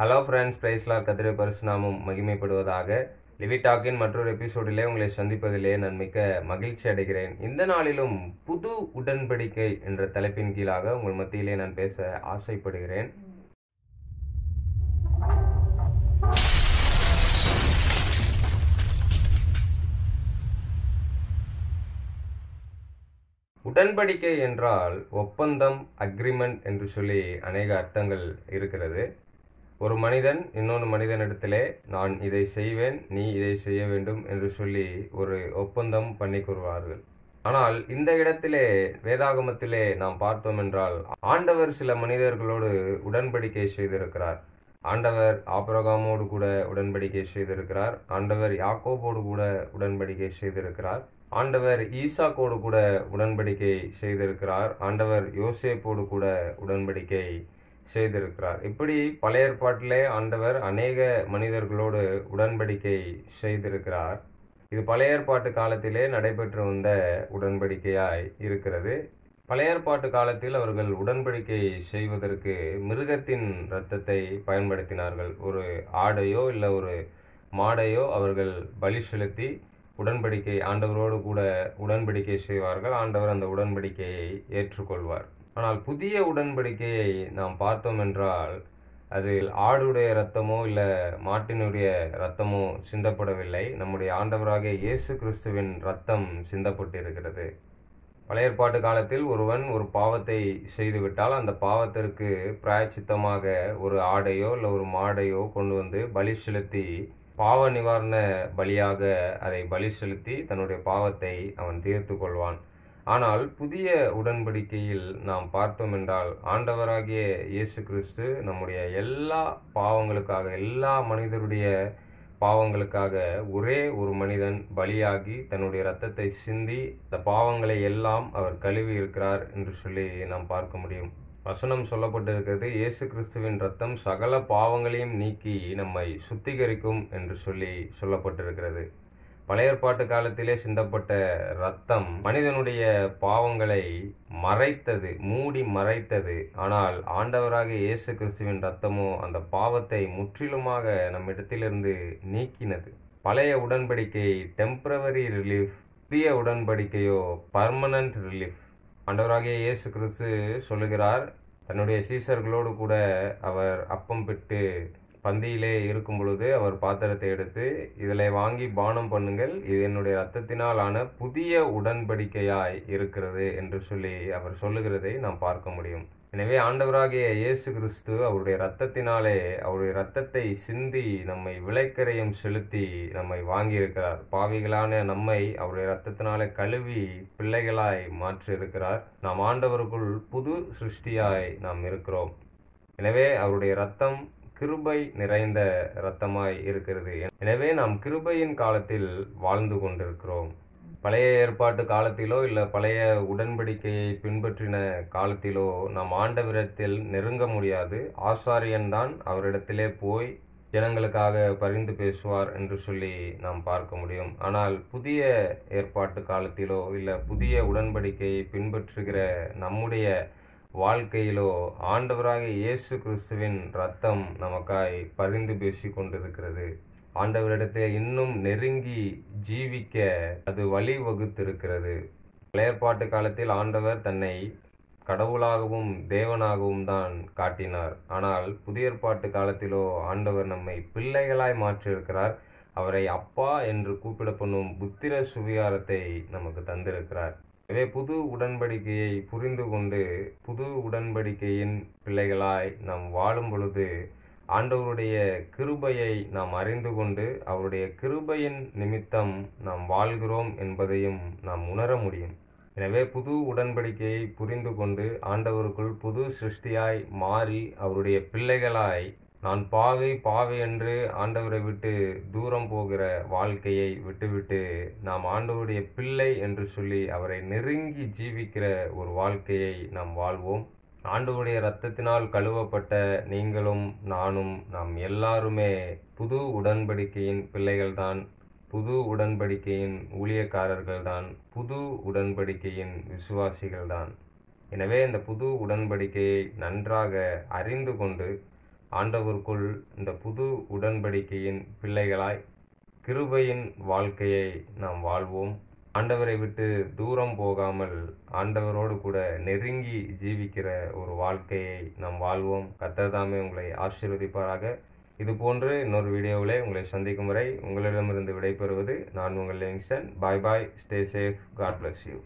Hello friends பிரைஸ்லார் கதிரை பரிசுநாமம் மகிமைப்படுவதாக. லிவிடாக்கின் மற்றொரு எபிசோடிலே உங்களை சந்திப்பதிலே நான் மிக்க மகிழ்ச்சி அடைகிறேன். இந்த நாளிலும் புது உடன்படிக்கை என்ற தலைப்பின் கீழாக உங்கள் மத்தியிலே நான் பேச ஆசைப்படுகிறேன். உடன்படிக்கை என்றால் ஒப்பந்தம் அக்ரிமெண்ட் என்று சொல்லி அநேக அர்த்தங்கள் இருக்கிறது. ஒரு மனிதன் இன்னொரு மனிதனிடத்திலே நான் இதை செய்வேன் நீ இதை செய்ய வேண்டும் என்று சொல்லி ஒரு ஒப்பந்தம் பண்ணி கொள்வார்கள் ஆனால் இந்த இடத்திலே வேதாகமத்திலே நாம் பார்த்தோம் என்றால் ஆண்டவர் சில மனிதர்களோடு உடன்படிக்கை செய்திருக்கிறார். ஆண்டவர் ஆபரகாமோடு கூட உடன்படிக்கை செய்திருக்கிறார். ஆண்டவர் யாக்கோபோடு கூட உடன்படிக்கை செய்திருக்கிறார். ஆண்டவர் ஈசாக்கோடு கூட உடன்படிக்கை செய்திருக்கிறார். ஆண்டவர் யோசேப்போடு கூட உடன்படிக்கை செய்திருக்கிறார். இப்படி பழைய ஏற்பாட்டிலே ஆண்டவர் அநேக மனிதர்களோடு உடன்படிக்கை செய்திருக்கிறார். இது பழைய ஏற்பாட்டு காலத்திலே நடைபெற்று வந்த உடன்படிக்கையாய் இருக்கிறது. பழைய ஏற்பாட்டு காலத்தில் அவர்கள் உடன்படிக்கை செய்வதற்கு மிருகத்தின் இரத்தத்தை பயன்படுத்தினார்கள். ஒரு ஆடையோ இல்லை ஒரு மாடையோ அவர்கள் பலி செலுத்தி உடன்படிக்கை ஆண்டவரோடு கூட உடன்படிக்கை செய்வார்கள். ஆண்டவர் அந்த உடன்படிக்கையை ஏற்றுக்கொள்வார். ஆனால் புதிய உடன்படிக்கையை நாம் பார்த்தோம் என்றால் அதில் ஆடுடைய இரத்தமோ இல்லை மாட்டினுடைய இரத்தமோ சிந்தப்படவில்லை. நம்முடைய ஆண்டவராகிய இயேசு கிறிஸ்துவின் ரத்தம் சிந்தப்பட்டிருக்கிறது. பழைய ஏற்பாட்டு காலத்தில் ஒருவன் ஒரு பாவத்தை செய்துவிட்டால் அந்த பாவத்திற்கு பிராயச்சித்தமாக ஒரு ஆடையோ இல்லை ஒரு மாடையோ கொண்டு வந்து பலி செலுத்தி பாவ நிவாரண பலியாக அதை பலி செலுத்தி தன்னுடைய பாவத்தை அவன் தீர்த்து கொள்வான் ஆனால் புதிய உடன்படிக்கையில் நாம் பார்த்தோம் என்றால் ஆண்டவராகிய இயேசு கிறிஸ்து நம்முடைய எல்லா பாவங்களுக்காக எல்லா மனிதருடைய பாவங்களுக்காக ஒரே ஒரு மனிதன் பலியாகி தன்னுடைய இரத்தத்தை சிந்தி இந்த பாவங்களை எல்லாம் அவர் கழுவி இருக்கிறார் என்று சொல்லி நாம் பார்க்க முடியும். வசனம் சொல்லப்பட்டிருக்கிறது இயேசு கிறிஸ்துவின் ரத்தம் சகல பாவங்களையும் நீக்கி நம்மை சுத்திகரிக்கும் என்று சொல்லி சொல்லப்பட்டிருக்கிறது. பழைய ஏற்பாட்டு காலத்திலே சிந்தப்பட்ட ரத்தம் மனிதனுடைய பாவங்களை மறைத்தது மூடி மறைத்தது. ஆனால் ஆண்டவராக இயேசு கிறிஸ்துவின் ரத்தமோ அந்த பாவத்தை முற்றிலுமாக நம்மிடத்திலிருந்து நீக்கினது. பழைய உடன்படிக்கை டெம்பரவரி ரிலீஃப் புதிய உடன்படிக்கையோ பர்மனன்ட் ரிலீஃப் ஆண்டவராகிய இயேசு கிறிஸ்து சொல்லுகிறார் தன்னுடைய சீசர்களோடு கூட அவர் அப்பம் பிட்டு பந்தியிலே இருக்கும் பொழுது அவர் பாத்திரத்தை எடுத்து இதில் வாங்கி பானம் பண்ணுங்கள். இது என்னுடைய ரத்தத்தினாலான புதிய உடன்படிக்கையாய் இருக்கிறது என்று சொல்லி அவர் சொல்லுகிறதை நாம் பார்க்க முடியும். எனவே ஆண்டவராகிய இயேசு கிறிஸ்து அவருடைய இரத்தத்தினாலே அவருடைய இரத்தத்தை சிந்தி நம்மை விளைக்கரையும் செலுத்தி நம்மை வாங்கியிருக்கிறார். பாவிகளான நம்மை அவருடைய இரத்தத்தினாலே கழுவி பிள்ளைகளாய் மாற்றியிருக்கிறார். நாம் ஆண்டவருக்குள் புது சிருஷ்டியாய் நாம் இருக்கிறோம். எனவே அவருடைய இரத்தம் கிருபை நிறைந்த இரத்தமாய் இருக்கிறது. எனவே நாம் கிருபையின் காலத்தில் வாழ்ந்து கொண்டிருக்கிறோம். பழைய ஏற்பாட்டு காலத்திலோ இல்லை பழைய உடன்படிக்கையை பின்பற்றின காலத்திலோ நாம் ஆண்டவரத்தில் நெருங்க முடியாது. ஆசாரியன்தான் அவரிடத்திலே போய் ஜனங்களுக்காக பரிந்து பேசுவார் என்று சொல்லி நாம் பார்க்க முடியும். ஆனால் புதிய ஏற்பாட்டு காலத்திலோ இல்லை புதிய உடன்படிக்கையை பின்பற்றுகிற நம்முடைய வாழ்க்கையிலோ ஆண்டவராக இயேசு கிறிஸ்துவின் ரத்தம் நமக்காய் பரிந்து பேசி கொண்டிருக்கிறது ஆண்டவரிடத்தை இன்னும் நெருங்கி ஜீவிக்க அது வழி வகுத்திருக்கிறது பழையற்பாட்டு காலத்தில் ஆண்டவர் தன்னை கடவுளாகவும் தேவனாகவும் தான் காட்டினார். ஆனால் புதிய ஏற்பாட்டு காலத்திலோ ஆண்டவர் நம்மை பிள்ளைகளாய் மாற்றியிருக்கிறார். அவரை அப்பா என்று கூப்பிடப்படும் புத்திர சுவிகாரத்தை நமக்கு தந்திருக்கிறார். எனவே புது உடன்படிக்கையை புரிந்து கொண்டு புது உடன்படிக்கையின் பிள்ளைகளாய் நாம் வாழும் பொழுது ஆண்டவருடைய கிருபையை நாம் அறிந்து கொண்டு அவருடைய கிருபையின் நிமித்தம் நாம் வாழ்கிறோம் என்பதையும் நாம் உணர முடியும். எனவே புது உடன்படிக்கையை புரிந்து கொண்டு ஆண்டவருக்குள் புது சிருஷ்டியாய் மாறி அவருடைய பிள்ளைகளாய் நான் பாவி பாவி என்று ஆண்டவரை விட்டு தூரம் போகிற வாழ்க்கையை விட்டுவிட்டு நாம் ஆண்டவருடைய பிள்ளை என்று சொல்லி அவரை நெருங்கி ஜீவிக்கிற ஒரு வாழ்க்கையை நாம் வாழ்வோம். ஆண்டவருடைய இரத்தத்தினால் கழுவப்பட்ட நீங்களும் நானும் நாம் எல்லாருமே புது உடன்படிக்கையின் பிள்ளைகள்தான் புது உடன்படிக்கையின் ஊழியக்காரர்கள்தான் புது உடன்படிக்கையின் விசுவாசிகள்தான். எனவே இந்த புது உடன்படிக்கையை நன்றாக அறிந்து கொண்டு ஆண்டவருக்குள் இந்த புது உடன்படிக்கையின் பிள்ளைகளாய் கிருபையின் வாழ்க்கையை நாம் வாழ்வோம். ஆண்டவரை விட்டு தூரம் போகாமல் ஆண்டவரோடு கூட நெருங்கி ஜீவிக்கிற ஒரு வாழ்க்கையை நாம் வாழ்வோம். கத்ததாமே உங்களை ஆசீர்வதிப்பாராக. இது போன்று இன்னொரு வீடியோவில் உங்களை சந்திக்கும் வரை உங்களிடமிருந்து விடைபெறுவது நான் உங்கள் லிங்ஸ்டன் bye bye. Stay safe. God bless you.